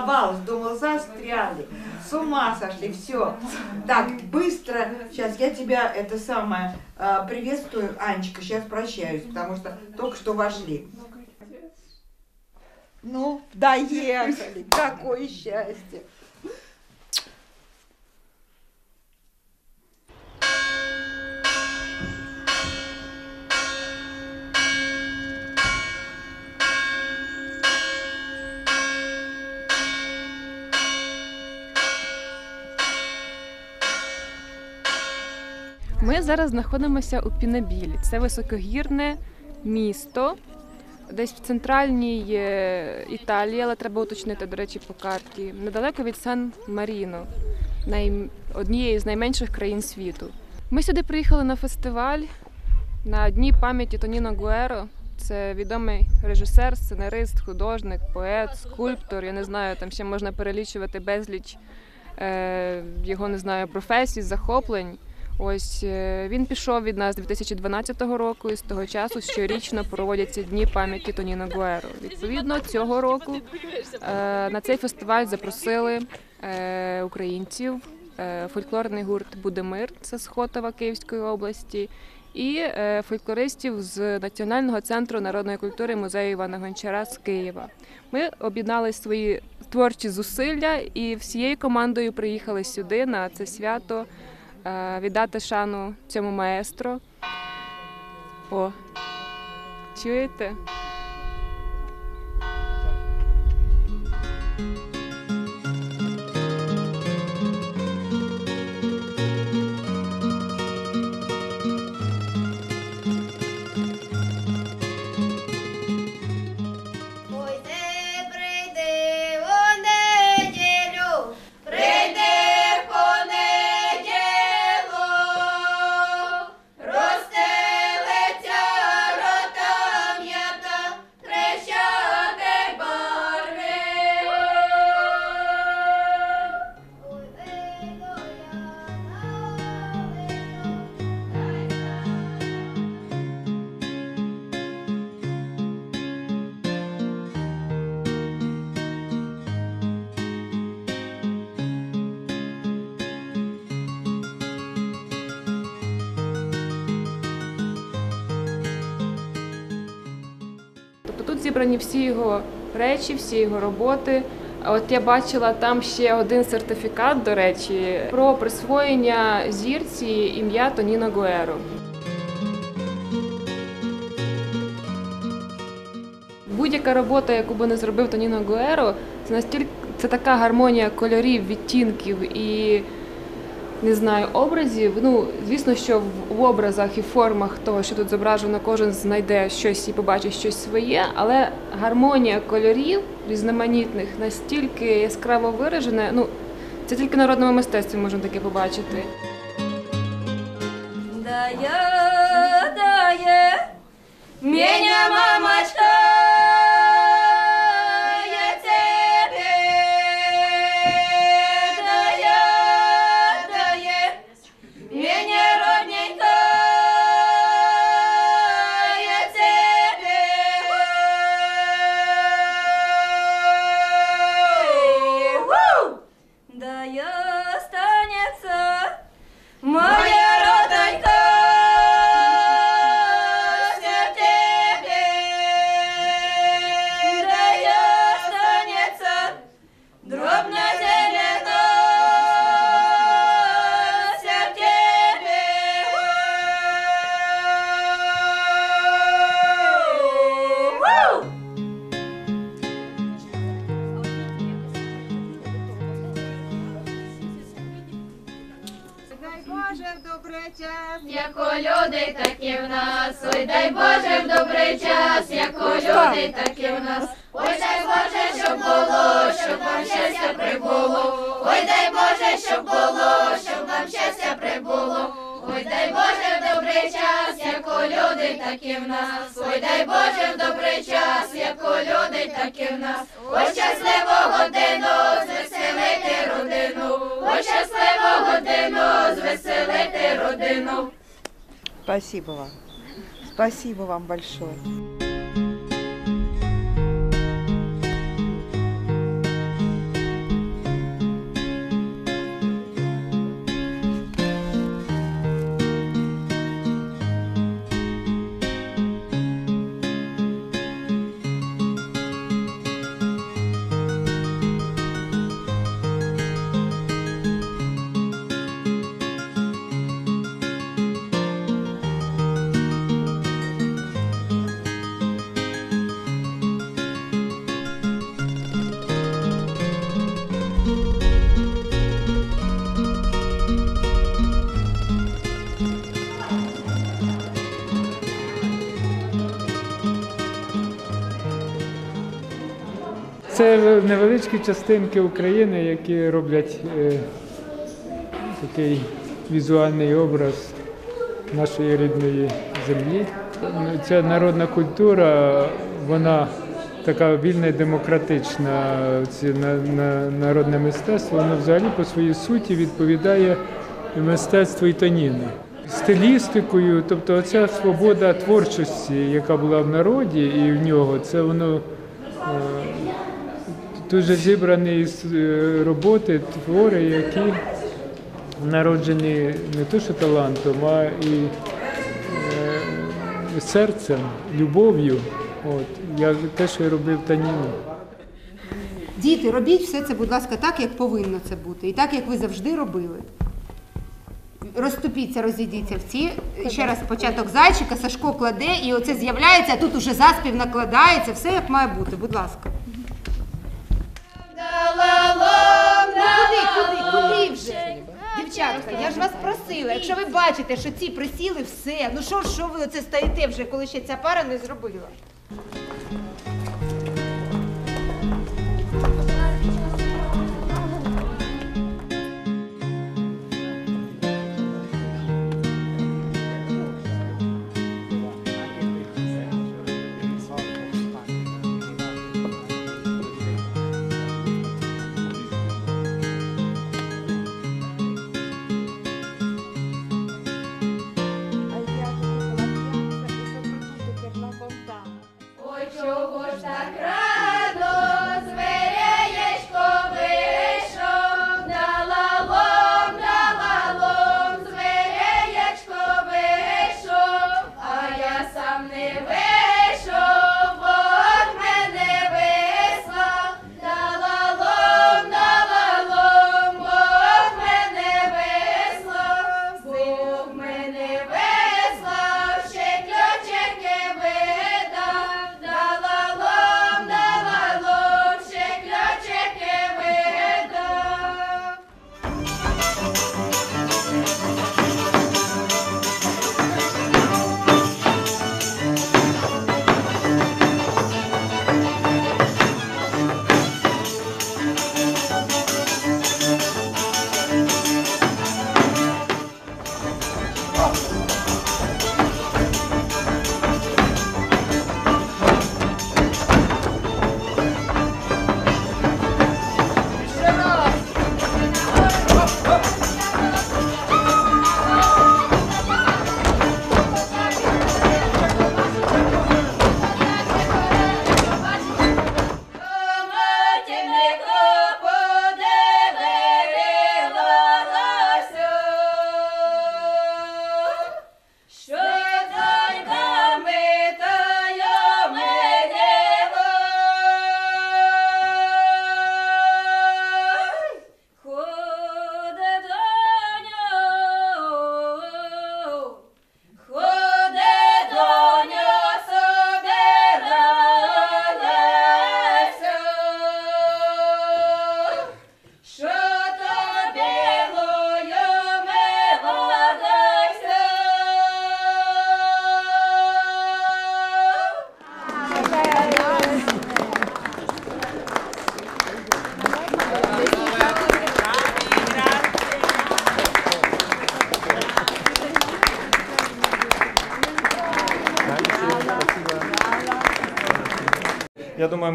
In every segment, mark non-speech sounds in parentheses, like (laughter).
волновалась, думала, застряли, с ума сошли, все. Так, быстро, сейчас я тебя, это самое, э, приветствую, Анечка, сейчас прощаюсь, потому что только что вошли. Ну, доехали, какое счастье. Ми зараз знаходимося у Пінабілі. Це високогірне місто, десь в центральній е, Італії, але треба уточнити, до речі, по карті. Недалеко від Сан Маріно, най... однієї з найменших країн світу. Ми сюди приїхали на фестиваль на дні пам'яті Тоніно Гуеро. Це відомий режисер, сценарист, художник, поет, скульптор. Я не знаю, там ще можна перелічувати безліч е, його не знаю, професій, захоплень. Ось е, він пішов від нас 2012 року, і з того часу щорічно проводяться дні пам'яті Тоніно Гуеро. Відповідно, цього року е, на цей фестиваль запросили е, українців, фольклорний гурт Будемир, це з Хотова Київської області, і фольклористів з Національного центру народної культури музею Івана Гончара з Києва. Ми об'єднали свої творчі зусилля і всією командою приїхали сюди на це свято віддати шану цьому маестро. О, чуєте? Зібрані всі його речі, всі його роботи. От я бачила там ще один сертифікат, до речі, про присвоєння зірці ім'я Тоніно Гуеро. Будь-яка робота, яку би не зробив Тоніно Гуеро, це настільки це така гармонія кольорів, відтінків і не знаю, образів. Ну, звісно, що в- образах і формах того, що тут зображено, кожен знайде щось і побачить щось своє, але гармонія кольорів різноманітних настільки яскраво виражена. Ну, це тільки народному мистецтві можна таке побачити. Дає, дає, меня мамочка, це невеличкі частинки України, які роблять е, такий візуальний образ нашої рідної землі. Ця народна культура, вона така вільна і демократична. Це на, на, народне мистецтво, воно взагалі по своїй суті відповідає мистецтву Ітоніни. Стилістикою, тобто оця свобода творчості, яка була в народі і в нього, це воно е, дуже зібрані е, роботи, твори, які народжені не то що талантом, а і е, серцем, любов'ю. От, як те, що я робив Таніну. Діти, робіть все це, будь ласка, так, як повинно це бути, і так, як ви завжди робили. Розступіться, розійдіться в ці. Ще раз початок зайчика, Сашко кладе, і оце з'являється, а тут уже заспів накладається, все як має бути, будь ласка. Куди, куди, куди вже? Дівчатка, я ж вас просила, якщо ви бачите, що ці присіли, все. Ну що, ж, що ви оце стоїте вже, коли ще ця пара не зробила?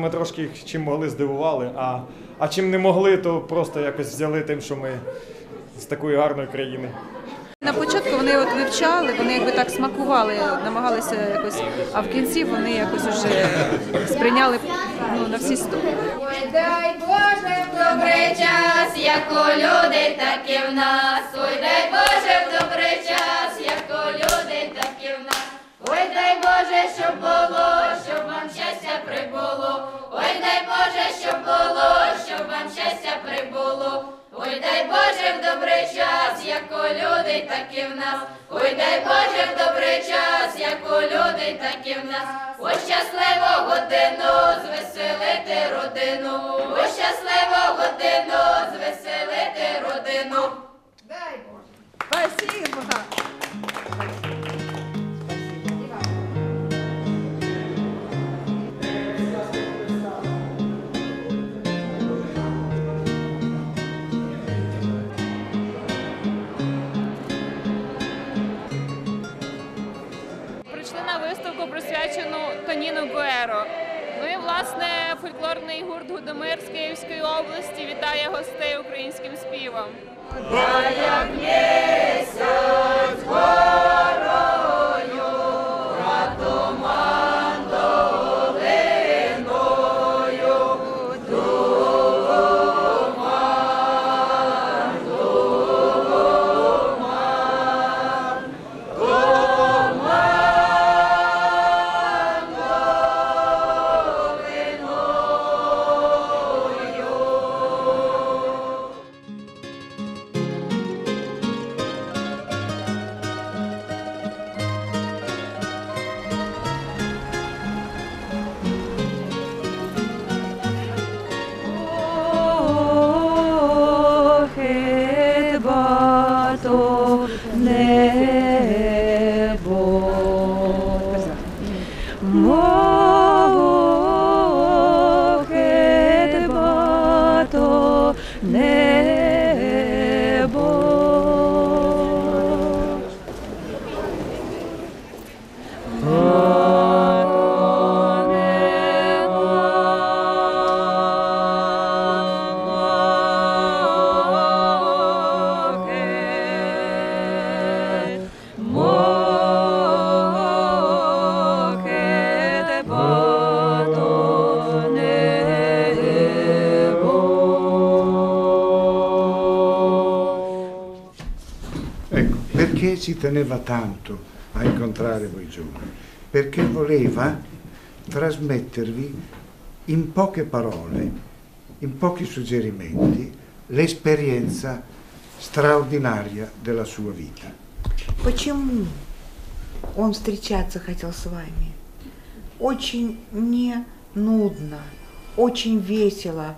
Ми трошки їх чим могли здивували, а, а чим не могли, то просто якось взяли тим, що ми з такої гарної країни. На початку вони от вивчали, вони якби так смакували, намагалися якось, а в кінці вони якось уже сприйняли ну, на всі сто. Ой, дай Боже в добрий час, як у люди, так і в нас. Ой, дай Боже в добрий час, як у люди, так і в нас. Ой, дай Боже, щоб щоб було, щоб вам щастя прибуло. Ой, дай Боже в добрий час, як у люди, так і в нас. Ой, дай Боже в добрий час, як у людей, так і в нас. Ой, щасливу годину звеселити родину. Ой, щасливу годину звеселити Гудомир з Київської області вітає гостей українським співом. ci teneva tanto a incontrare voi giovani? Perché voleva trasmettervi in poche parole, in pochi suggerimenti, l'esperienza straordinaria della sua vita. Почему он встречаться хотел с вами? Очень не нудно, очень весело.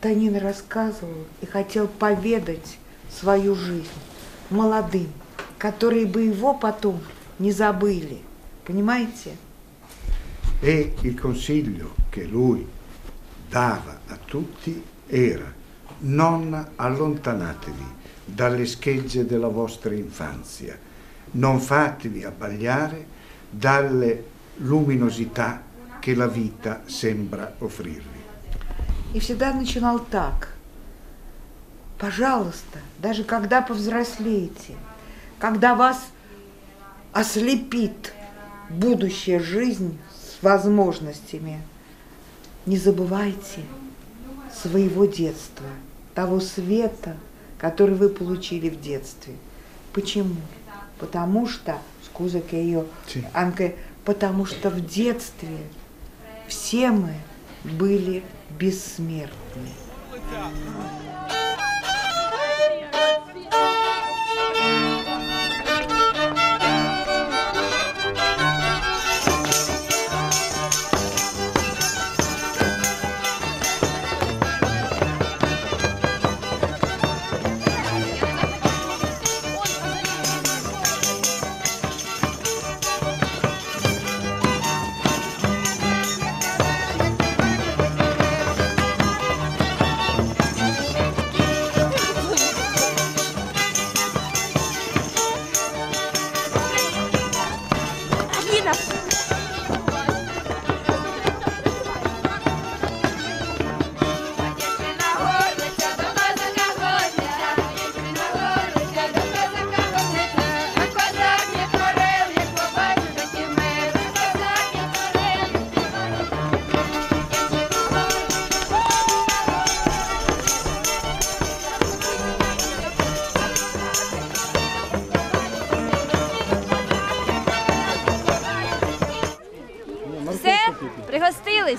Танин рассказывал и хотел поведать свою жизнь молодым, которые бы его потом не забыли. Понимаете? E il consiglio che lui dava a tutti era non allontanatevi dalle schegge della vostra infanzia, non fatevi abbagliare dalle luminosità che la vita sembra offrirvi. И всегда начинал так. Пожалуйста, даже когда повзрослеете, когда вас ослепит будущая жизнь с возможностями, не забывайте своего детства, того света, который вы получили в детстве. Почему? Потому что, скуза Sì. anche, потому что в детстве все мы были бессмертны.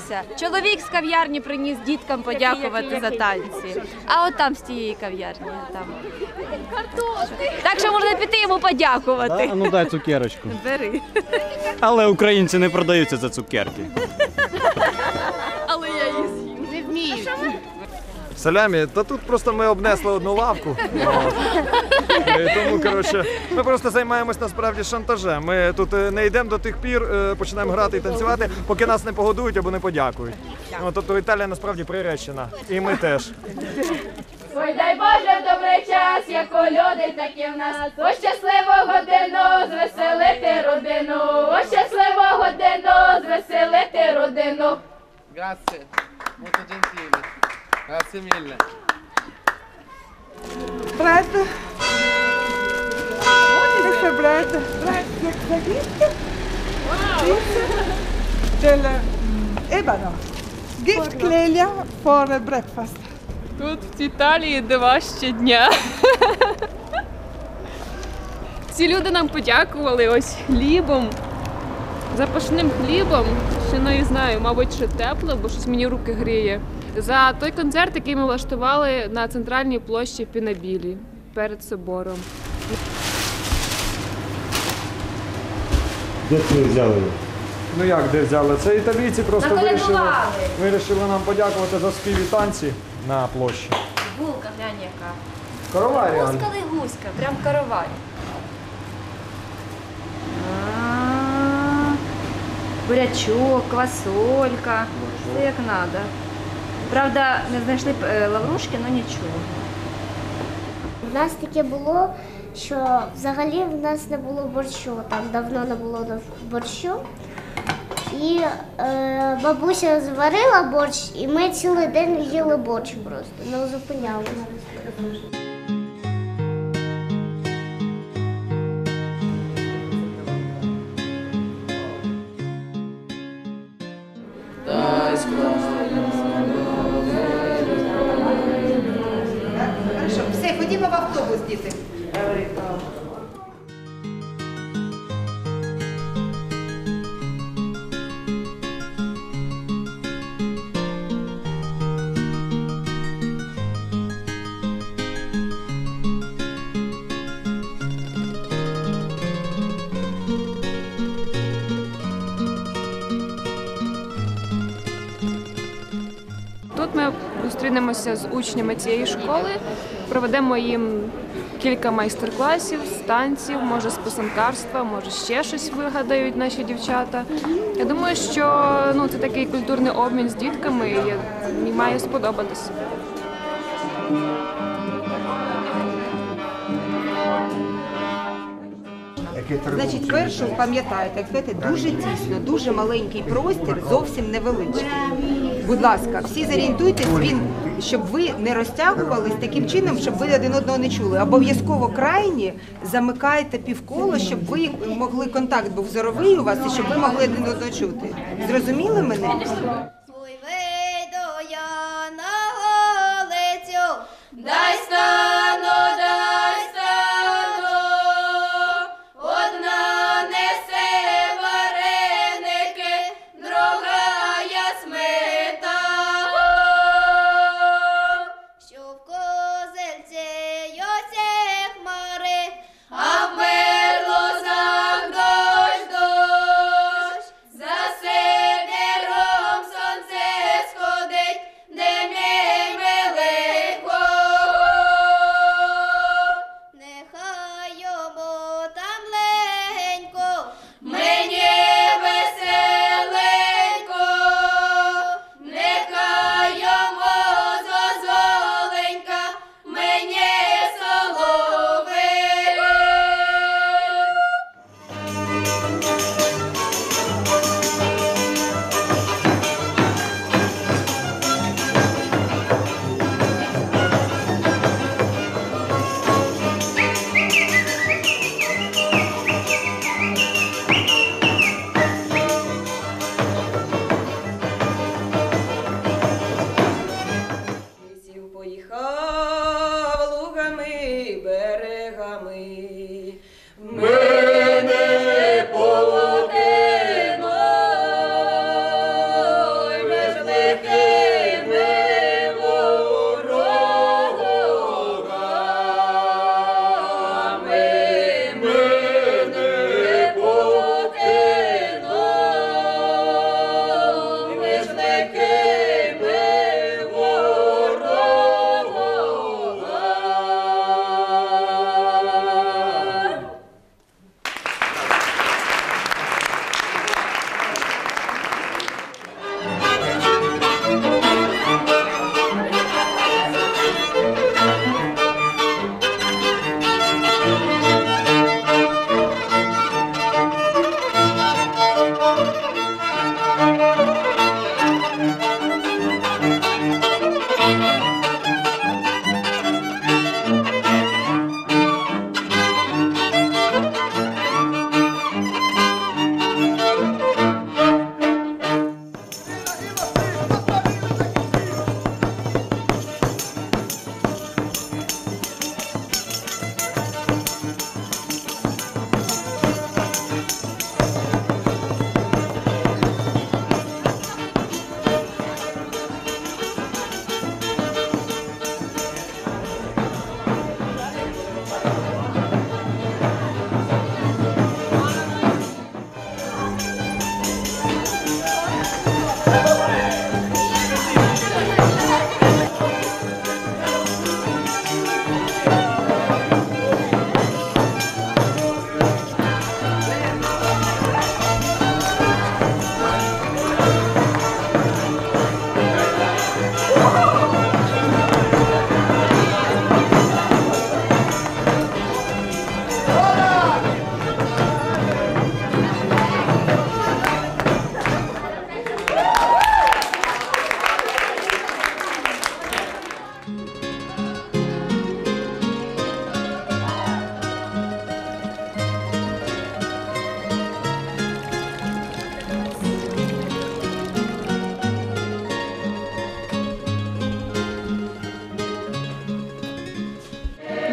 Пригостилися. Чоловік з кав'ярні приніс діткам подякувати за танці. А от там з тієї кав'ярні. Там. Так що можна піти йому подякувати. А ну дай цукерочку. Бери. Але українці не продаються за цукерки. Але я її з'їм. Не вмію. Салямі, та тут просто ми обнесли одну лавку. (laughs) Е, Тому, коротше, ми просто займаємось насправді шантажем. Ми тут е, не йдемо до тих пір, е, починаємо грати і танцювати, поки нас не погодують або не подякують. Ну, тобто Італія насправді приречена. І ми теж. Ой, дай Боже, в добрий час, як у люди, так і в нас. О щасливу годину, звеселити родину, о щасливу годину, розвеселити родину. Grazie, molto gentile. Grazie mille. Bread. This is bread. Bread. The gift. Del Ebano. Gift Clelia for breakfast. Тут в Італії дива щодня. Ці люди нам подякували ось хлібом, запашним хлібом. Ще не знаю, мабуть, ще тепло, бо щось мені руки гріє. За той концерт, який ми влаштували на центральній площі Пінабілі перед собором. Де це взяли? його? Ну як де взяли? Це італійці просто вирішили, Наколядували. вирішили нам подякувати за спів і танці на площі. Булка, глянь яка. Корова реально. Гуска гуська, прям каравай. Бурячок, квасолька, все як надо. Правда, не знайшли е, лаврушки, але нічого. У нас таке було, що взагалі в нас не було борщу. Там давно не було борщу. І е, бабуся зварила борщ, і ми цілий день їли борщ просто, не зупинялися. Зустрінемося з учнями цієї школи, проведемо їм кілька майстер-класів з танців, може з писанкарства, може ще щось вигадають наші дівчата. Я думаю, що ну, це такий культурний обмін з дітками і, і має сподобатись. Значить, першу пам'ятаєте, як сказати, дуже тісно, дуже маленький простір, зовсім невеличкий. Будь ласка, всі зорієнтуйтесь, він, щоб ви не розтягувались таким чином, щоб ви один одного не чули. Обов'язково крайні замикайте півколо, щоб ви могли контакт був зоровий у вас і щоб ви могли один одного чути. Зрозуміли мене?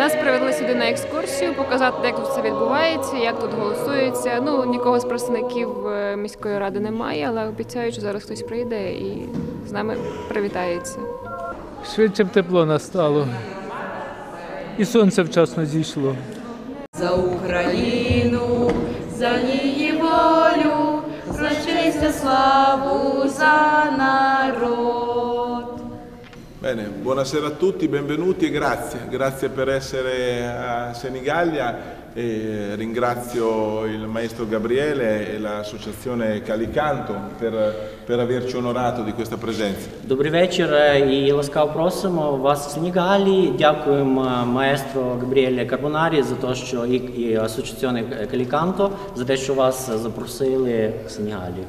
Нас привели сюди на екскурсію, показати, як тут все відбувається, як тут голосується. Ну, нікого з представників е, міської ради немає, але обіцяють, що зараз хтось прийде і з нами привітається. Швидше б тепло настало. І сонце вчасно зійшло. За Україну, за її волю, за честь та славу, за народ. Bene, buonasera a tutti, benvenuti e grazie. Grazie per essere a Senigallia e ringrazio il maestro Gabriele e l'associazione Calicanto per, per averci onorato di questa presenza. Добрий вечір е, і ласкаво просимо вас в Сенегалі. Дякуємо е, маестро Габріелі Карбонарі за те, що і, і асоціаціоне Каліканто за те, що вас запросили в Сенегалі.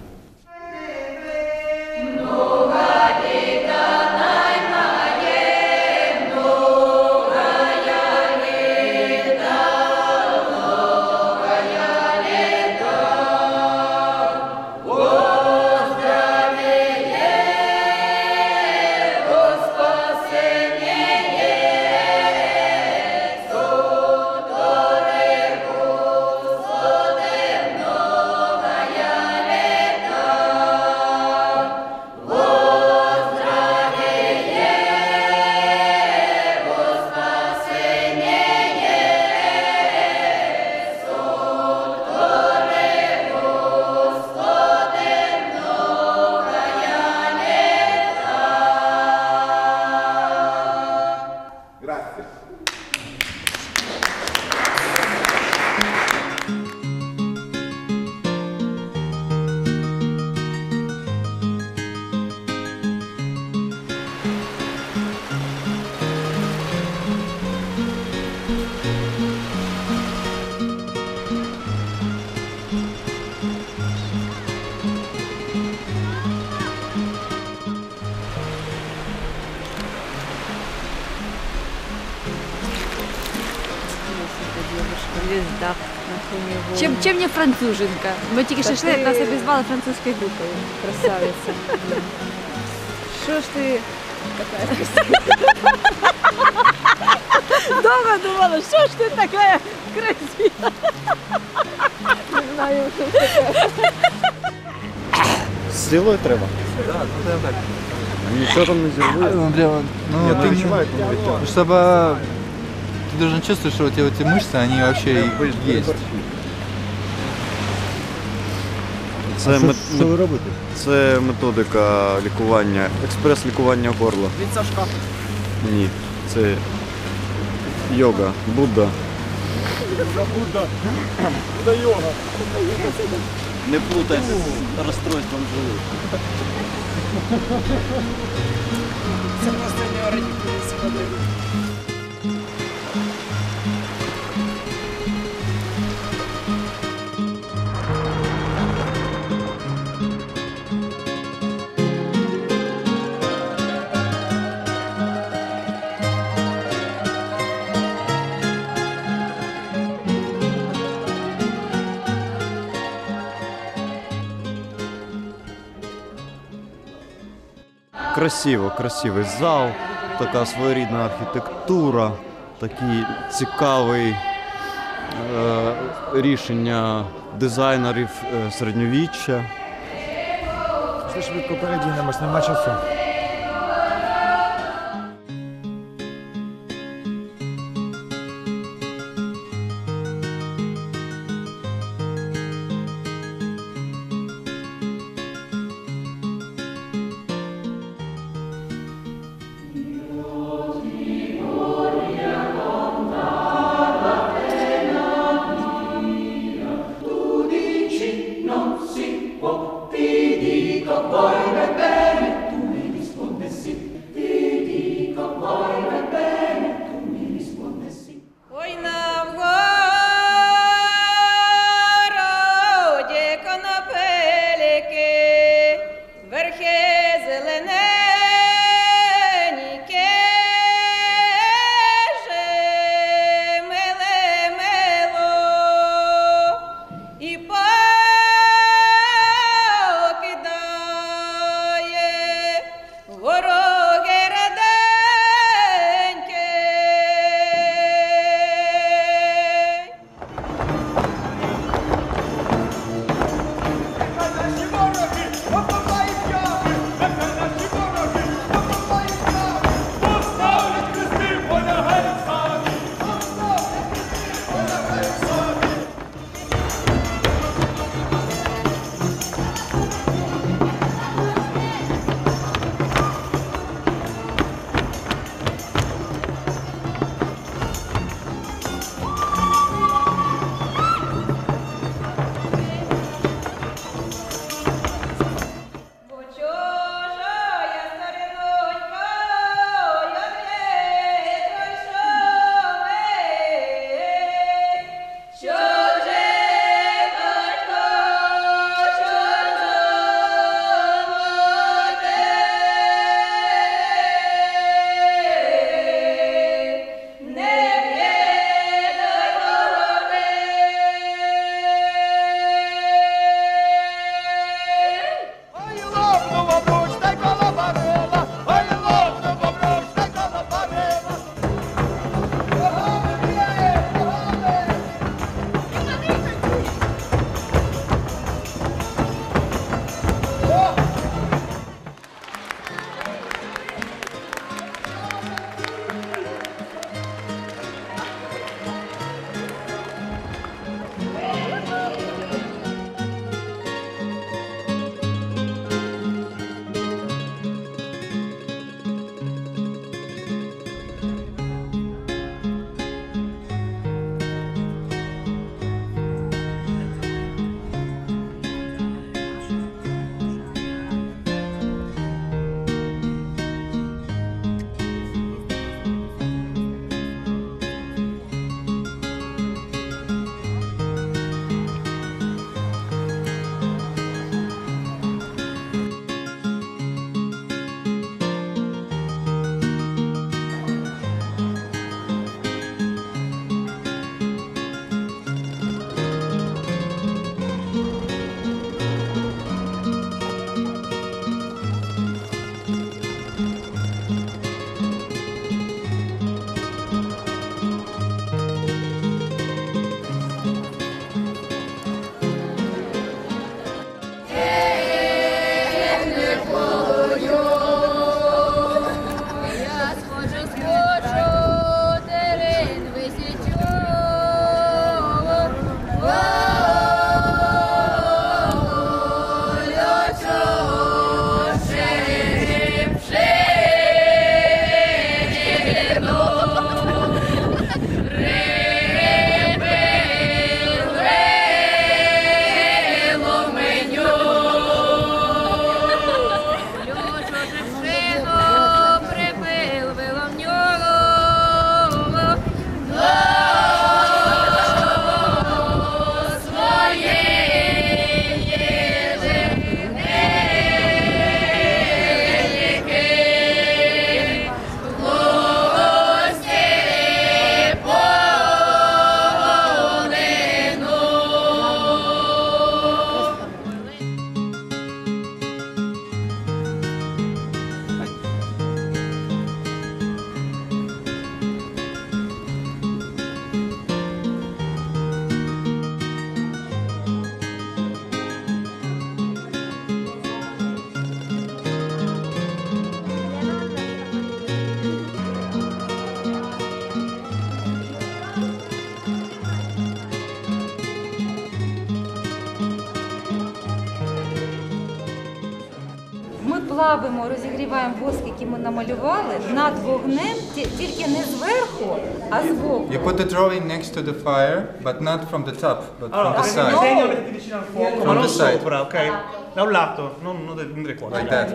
Чим, чим не француженка? Ми тільки що Та йшли, ти- нас обізвали французькою групою. Красавиця. Що ж ти така Дома думала, що ж ти така красива? Не знаю, що таке. З силою треба. Нічого там не зірвує. Ну, прямо, ну, Нет, ты, ну, відчуваю, коли відтягуєш. чтобы ты должен чувствовать, что у тебя эти мышцы, они вообще и есть. Це, А що- мет- що ви робите? це методика лікування, експрес-лікування горла. Від Сашка. Ні, це йога, Будда. Будда. Будда йога. Не плутай з розстройством желудка. Це просто не Красиво, красивий зал, така своєрідна архітектура, такі цікаві е, рішення дизайнерів е, середньовіччя. Це швидко передінемось, нема часу. drawing next to the fire, but not from the top, but from Allora, the il side. disegno lo mettete vicino al fuoco, ma From non the side. sopra, ok? Da un lato, non, non del, non del cuore. Like that.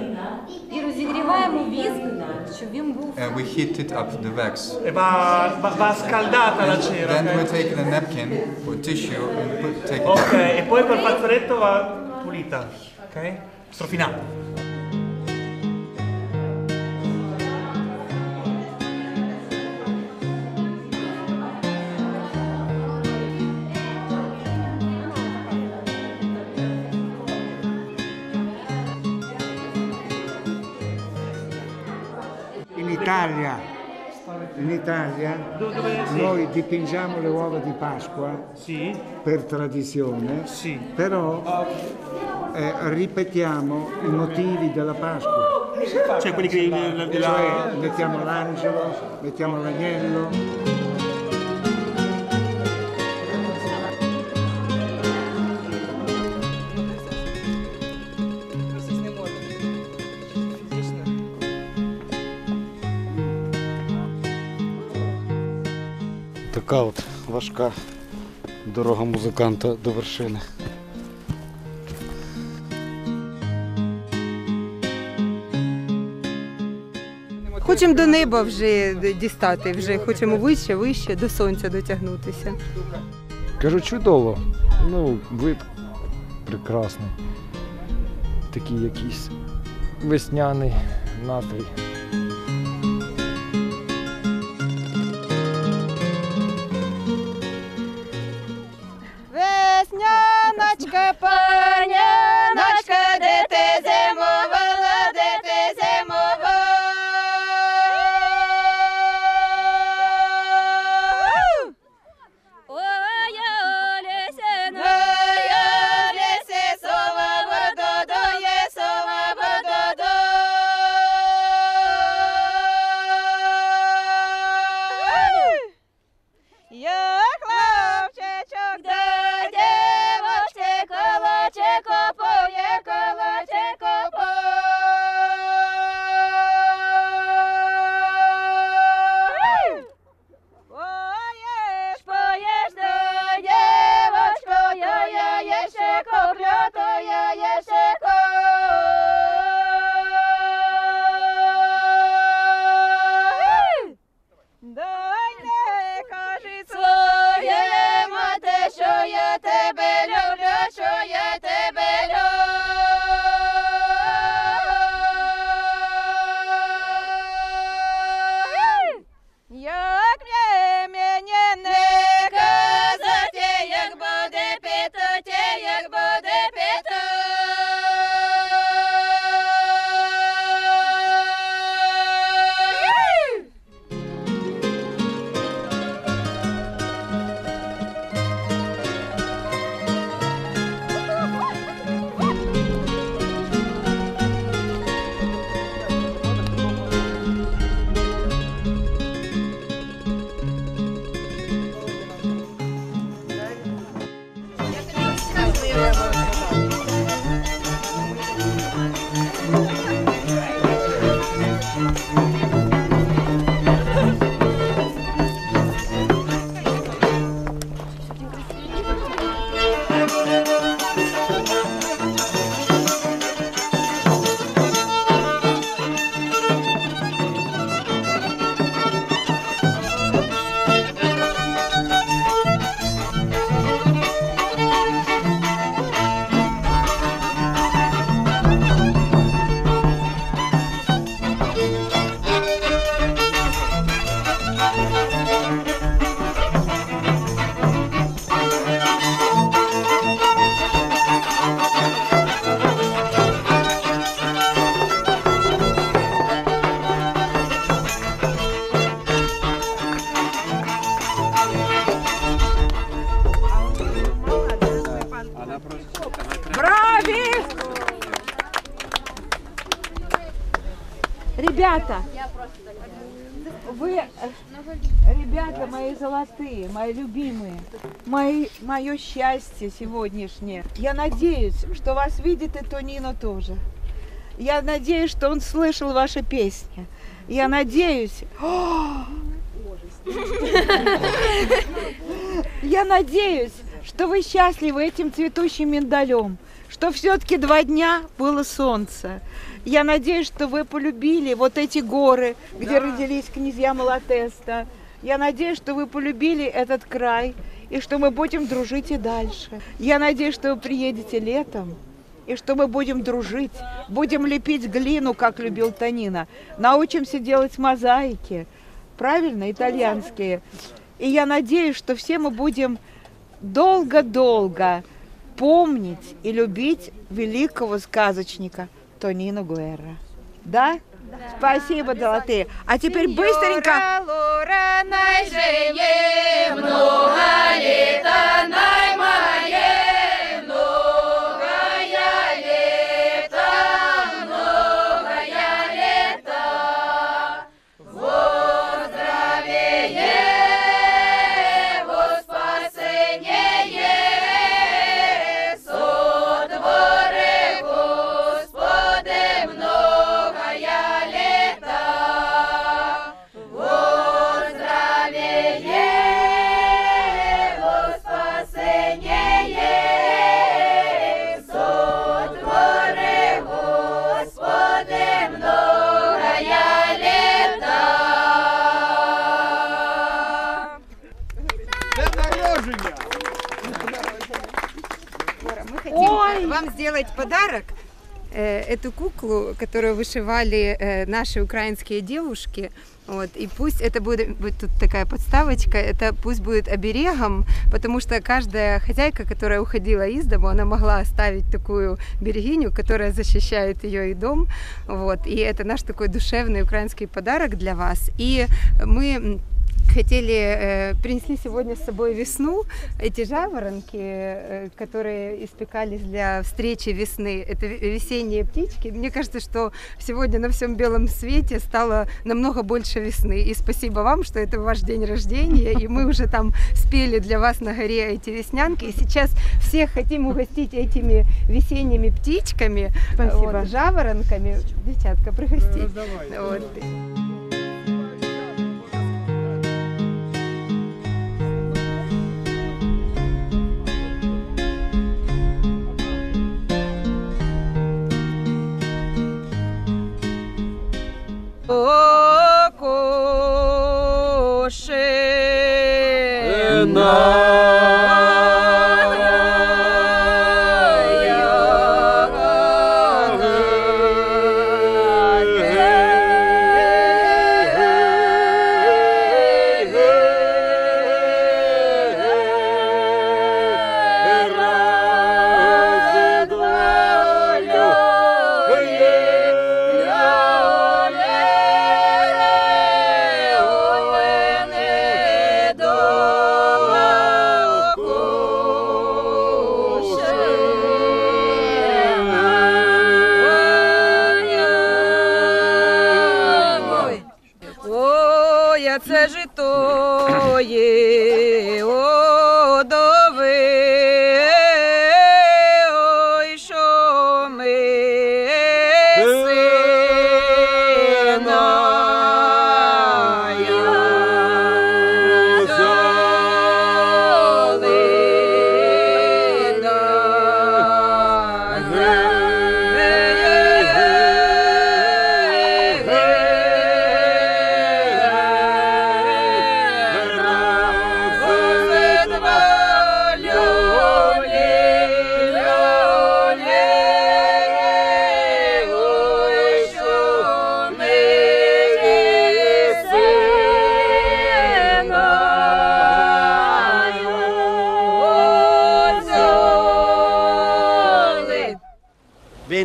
І розігріваємо віск, щоб він був And we heat it up, the wax. E va, va, va scaldata la cera, Then we ok? take a napkin or tissue and put, take it Ok, down. e poi col fazzoletto va pulita, ok? Strofinata. In Italia noi dipingiamo le uova di Pasqua per tradizione, però eh, ripetiamo i motivi della Pasqua. Cioè quelli che Cioè, mettiamo l'angelo, mettiamo l'agnello. Важка дорога музиканта до вершини. Хочемо до неба вже дістати, вже хочемо вище, вище, до сонця дотягнутися. Кажу, чудово. Ну, вид прекрасний. Такий якийсь весняний настрій. Счастье сегодняшнее. Я надеюсь, что вас видит и Тонино тоже. Я надеюсь, что он слышал ваши песни. Я надеюсь... (gasps) Я надеюсь, что вы счастливы этим цветущим миндалем, что все-таки два дня было солнце. Я надеюсь, что вы полюбили вот эти горы, где родились князья Малатеста. Я надеюсь, что вы полюбили этот край и что мы будем дружить и дальше. Я надеюсь, что вы приедете летом и что мы будем дружить, будем лепить глину, как любил Танина, научимся делать мозаики, правильно, итальянские. И я надеюсь, что все мы будем долго-долго помнить и любить великого сказочника Тонину Гуэра. Да? Спасибо, Долотея. А теперь быстренько... сделать подарок. Э, Эту куклу, которую вышивали э, наши украинские девушки. Вот, и пусть это будет, будет тут такая подставочка, это пусть будет оберегом, потому что каждая хозяйка, которая уходила из дома, она могла оставить такую берегиню, которая защищает ее и дом. Вот, и это наш такой душевный украинский подарок для вас. И мы хотели, э, принесли сегодня с собой весну, эти жаворонки, э, которые испекались для встречи весны, это ве- весенние птички. Мне кажется, что сегодня на всем белом свете стало намного больше весны. И спасибо вам, что это ваш день рождения, и мы уже там спели для вас на горе эти веснянки. И сейчас всех хотим угостить этими весенними птичками, Спасибо. вот, жаворонками. Девчатка, пригостить. Вот. Ой,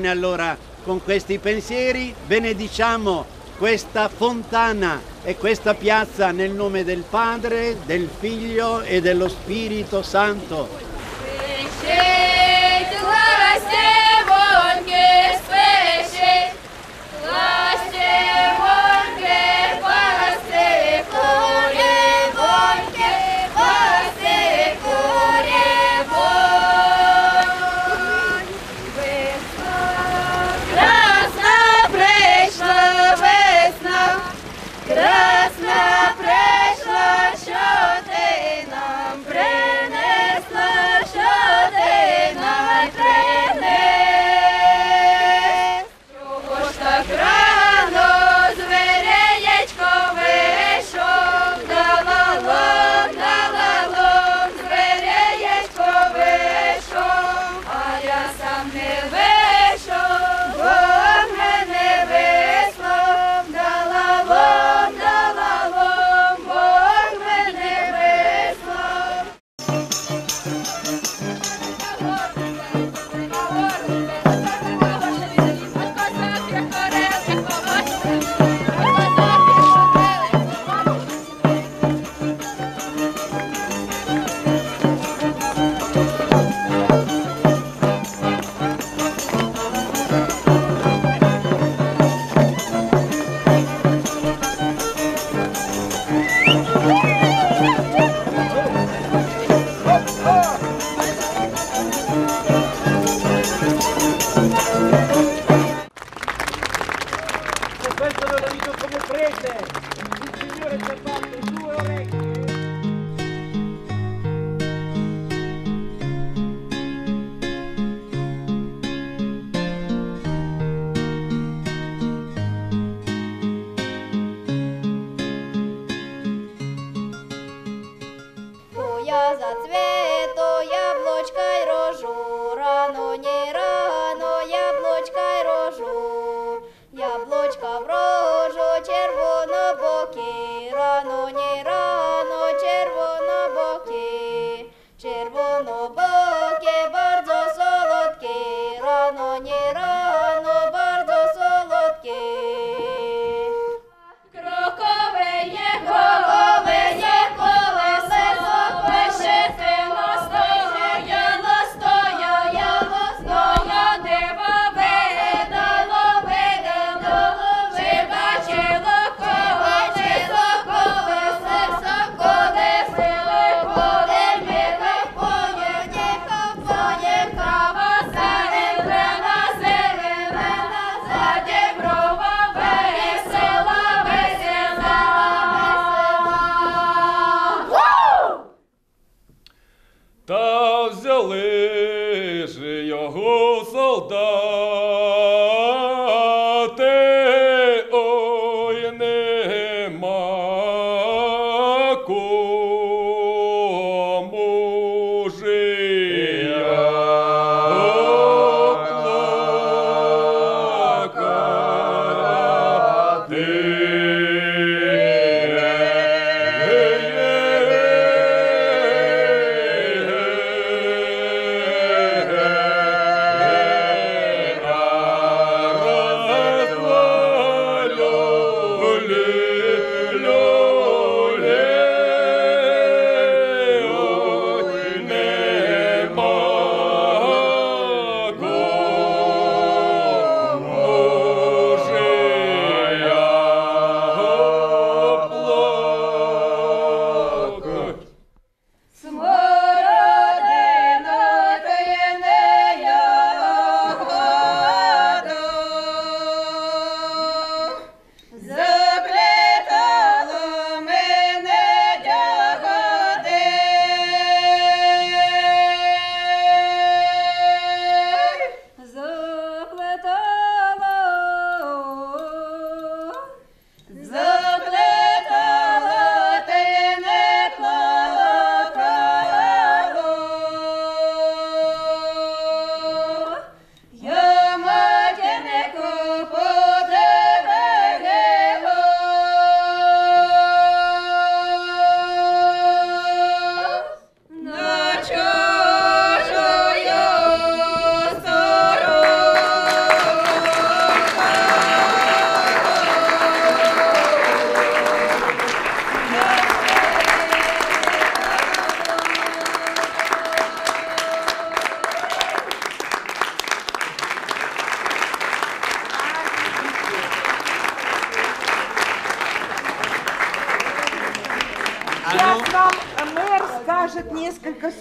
Bene, allora con questi pensieri benediciamo questa fontana e questa piazza nel nome del Padre, del Figlio e dello Spirito Santo. Ж його солдати,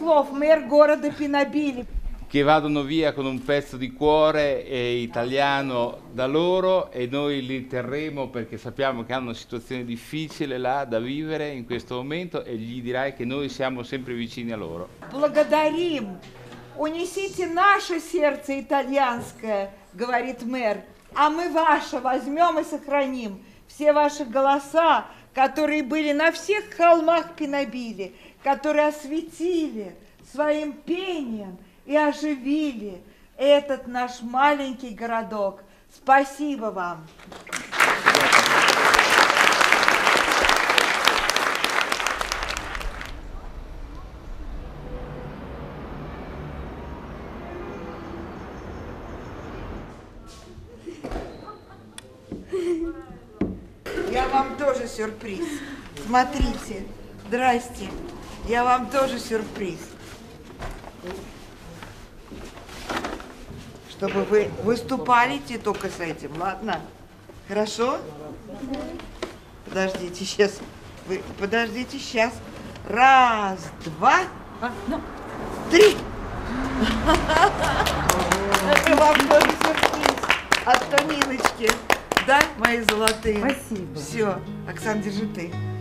слов, мэр города Пинобили. che vadano via con un pezzo di cuore eh, italiano da loro e noi li terremo perché sappiamo che hanno una situazione difficile là da vivere in questo momento e gli dirai che noi siamo sempre vicini a loro. Благодарим. Унесите наше сердце итальянское, говорит мэр, а мы ваше возьмем и сохраним. Все ваши голоса, которые были на всех холмах Пинобили, которые осветили своим пением и оживили этот наш маленький городок. Спасибо вам. Я вам тоже сюрприз. Смотрите. Здрасте. Я вам тоже сюрприз. Чтобы вы выступали только с этим, ладно? Хорошо? Подождите, сейчас. Вы подождите, сейчас. Раз, два, три. Это вам тоже сюрприз от Тониночки. Да, мои золотые? Спасибо. Все, Оксан, держи ты.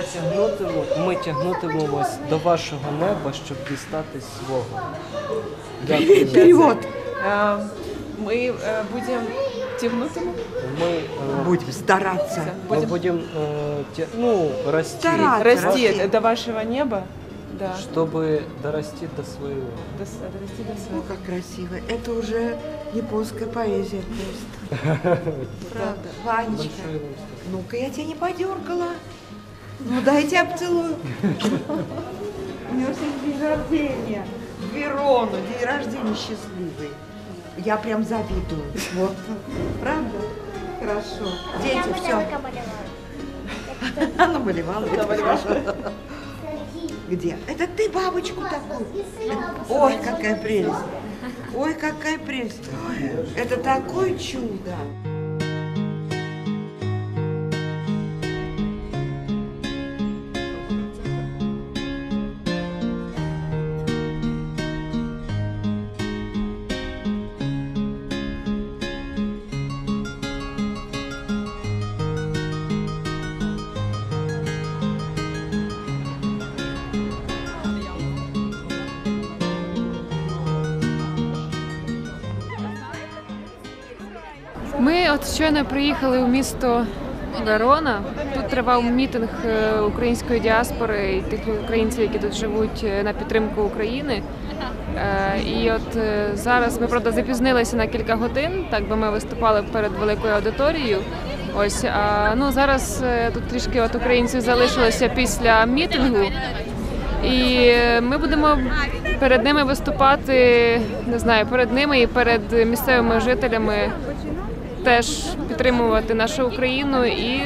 Я тягнутиму, ми тягнутимемось до вашого неба, щоб дістатись свого. Дякую. Перевод. Е, Ми е, будемо тягнутими. Мы э, Будем стараться. Мы Будем- будем э, те- ну, расти. Стараться. Расти Расти. до вашего неба. Да. Чтобы дорасти до своего. До с- Дорасти до Ну, своего. как красиво. Это уже японская поэзия просто. (laughs) Правда. Ванечка, Большое вам спасибо. ну-ка я тебя не подергала. Ну, дай я тебя обцелую. У него сегодня день рождения. Верону, день рождения счастливый. Я прям завидую. Вот. Правда? Хорошо. Дети, все. (laughs) Она болевала. это хорошо. Где? Это ты бабочку такую? Ой, какая прелесть. Ой, какая прелесть. Ой, это такое чудо. Ми от щойно приїхали у місто Верона. Тут тривав мітинг е, української діаспори і тих українців, які тут живуть е, на підтримку України. Е, І от зараз ми правда запізнилися на кілька годин, так би ми виступали перед великою аудиторією. Ось а ну зараз тут трішки от українців залишилося після мітингу. І ми будемо перед ними виступати, не знаю, перед ними і перед місцевими жителями теж підтримувати нашу Україну і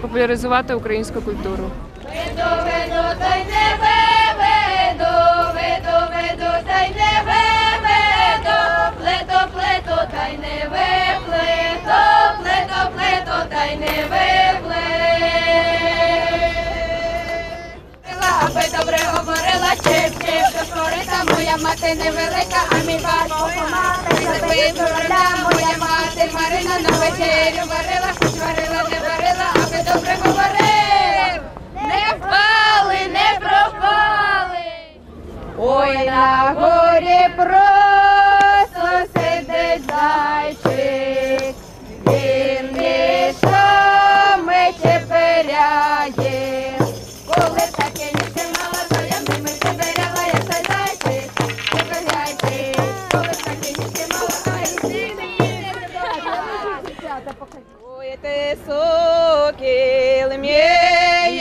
популяризувати українську культуру. Та й не виплето, плето, плето, та й не випле. Аби добре говорила, чип, до шкорита, моя мати невелика, а мій батько. Забив короля, моя мати Марина на вечерю варила, варила, не варила, аби добре говорив. Не впали, не пропали. Ой, на горі просто сидить зайчик, Ой, ти сокіл мій